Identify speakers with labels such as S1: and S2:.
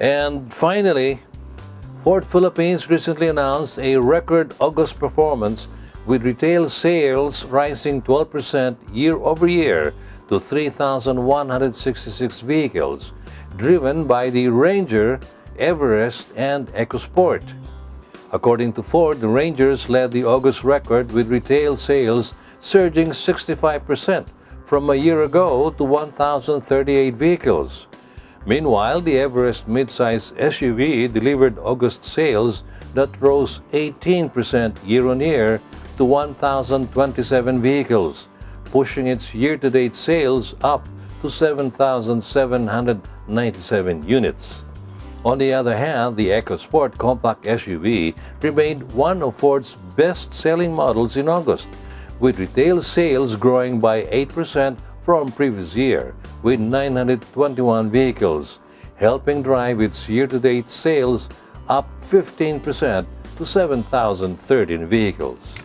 S1: And finally, Ford Philippines recently announced a record August performance with retail sales rising 12% year over year to 3,166 vehicles, driven by the Ranger, Everest, and EcoSport. According to Ford, the Rangers led the August record with retail sales surging 65% from a year ago to 1,038 vehicles. Meanwhile, the Everest midsize SUV delivered August sales that rose 18% year-on-year to 1,027 vehicles, pushing its year-to-date sales up to 7,797 units. On the other hand, the EcoSport compact SUV remained one of Ford's best-selling models in August, with retail sales growing by 8% from previous year with 921 vehicles, helping drive its year-to-date sales up 15% to 7,013 vehicles.